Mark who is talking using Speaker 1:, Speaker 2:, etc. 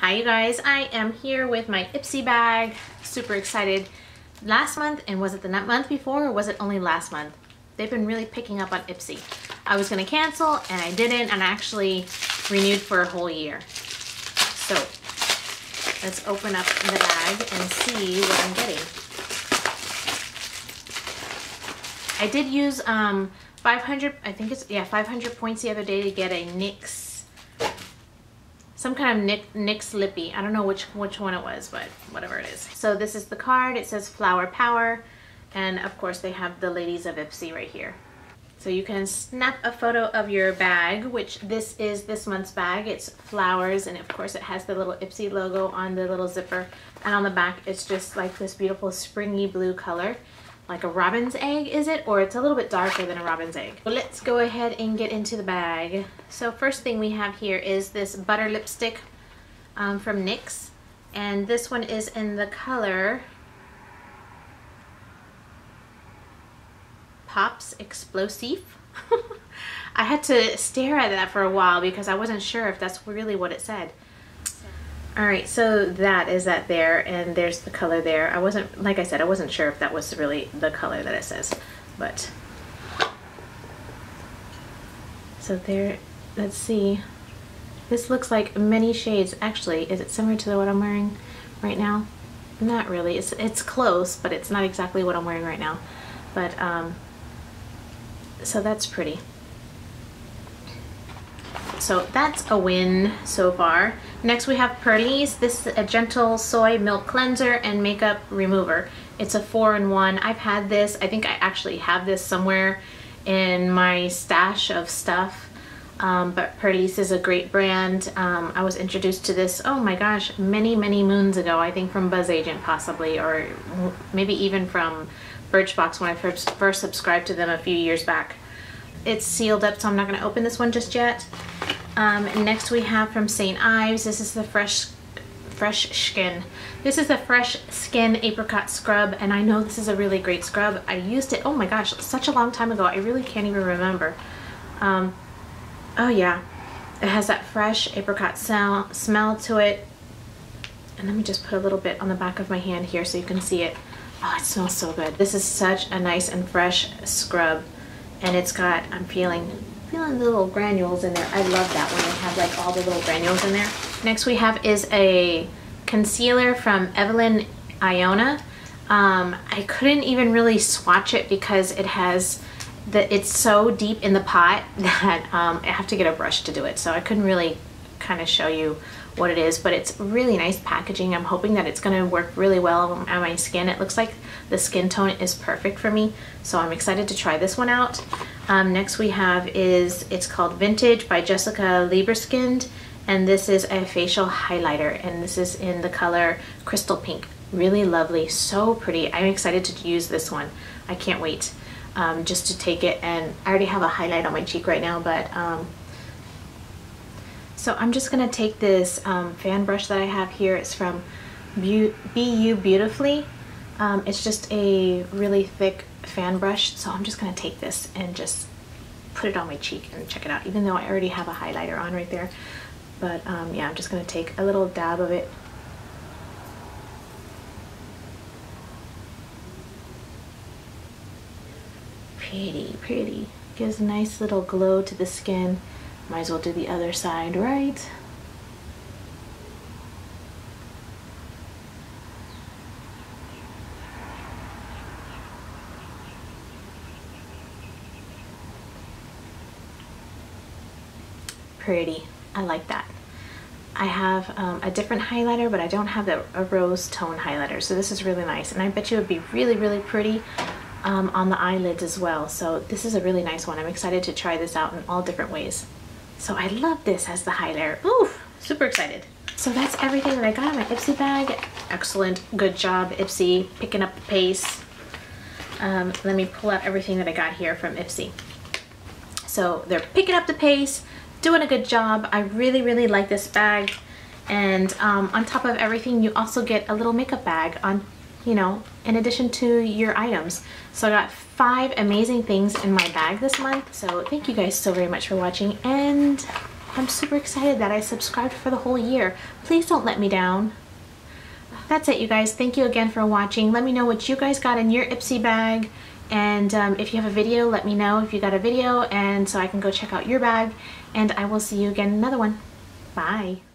Speaker 1: Hi you guys, I am here with my Ipsy bag. Super excited. Last month, and was it the month before or was it only last month? They've been really picking up on Ipsy. I was gonna cancel and I didn't and I actually renewed for a whole year. So let's open up the bag and see what I'm getting. I did use um, 500, I think it's, yeah, 500 points the other day to get a NYX some kind of NYX, NYX Lippy. I don't know which, which one it was, but whatever it is. So this is the card. It says Flower Power. And of course they have the ladies of Ipsy right here. So you can snap a photo of your bag, which this is this month's bag. It's flowers, and of course it has the little Ipsy logo on the little zipper. And on the back, it's just like this beautiful springy blue color like a robin's egg is it? Or it's a little bit darker than a robin's egg. Well, let's go ahead and get into the bag. So first thing we have here is this butter lipstick um, from NYX and this one is in the color Pops Explosive. I had to stare at that for a while because I wasn't sure if that's really what it said all right, so that is that there, and there's the color there. I wasn't, like I said, I wasn't sure if that was really the color that it says, but. So there, let's see. This looks like many shades. Actually, is it similar to what I'm wearing right now? Not really, it's, it's close, but it's not exactly what I'm wearing right now. But, um, so that's pretty. So that's a win so far. Next we have Purlisse. This is a gentle soy milk cleanser and makeup remover. It's a four-in-one. I've had this. I think I actually have this somewhere in my stash of stuff. Um, but Purlisse is a great brand. Um, I was introduced to this, oh my gosh, many, many moons ago. I think from Buzz Agent possibly, or maybe even from Birchbox when I first, first subscribed to them a few years back. It's sealed up, so I'm not going to open this one just yet. Um, next we have from St. Ives. This is the Fresh Fresh Skin. This is the Fresh Skin Apricot Scrub, and I know this is a really great scrub. I used it, oh my gosh, such a long time ago. I really can't even remember. Um, oh yeah, it has that fresh apricot smell, smell to it. And let me just put a little bit on the back of my hand here so you can see it. Oh, it smells so good. This is such a nice and fresh scrub. And it's got, I'm feeling feeling the little granules in there. I love that when they have like all the little granules in there. Next we have is a concealer from Evelyn Iona. Um, I couldn't even really swatch it because it has that it's so deep in the pot that um, I have to get a brush to do it. So I couldn't really kind of show you what it is, but it's really nice packaging. I'm hoping that it's gonna work really well on my skin. It looks like the skin tone is perfect for me, so I'm excited to try this one out. Um, next we have is, it's called Vintage by Jessica Liebeskind, and this is a facial highlighter, and this is in the color Crystal Pink. Really lovely, so pretty. I'm excited to use this one. I can't wait um, just to take it, and I already have a highlight on my cheek right now, but um, so I'm just gonna take this um, fan brush that I have here. It's from Be You Beautifully. Um, it's just a really thick fan brush. So I'm just gonna take this and just put it on my cheek and check it out, even though I already have a highlighter on right there. But um, yeah, I'm just gonna take a little dab of it pretty pretty gives a nice little glow to the skin might as well do the other side, right? Pretty. I like that. I have um, a different highlighter, but I don't have the, a rose tone highlighter. So this is really nice. And I bet you it would be really, really pretty um, on the eyelids as well. So this is a really nice one. I'm excited to try this out in all different ways. So I love this as the highlighter. Ooh, super excited. So that's everything that I got in my Ipsy bag. Excellent, good job Ipsy, picking up the pace. Um, let me pull out everything that I got here from Ipsy. So they're picking up the pace, doing a good job. I really, really like this bag. And um, on top of everything, you also get a little makeup bag on, you know, in addition to your items. So I got five amazing things in my bag this month. So thank you guys so very much for watching and I'm super excited that I subscribed for the whole year. Please don't let me down. That's it, you guys. Thank you again for watching. Let me know what you guys got in your Ipsy bag. And um, if you have a video, let me know if you got a video and so I can go check out your bag. And I will see you again in another one. Bye.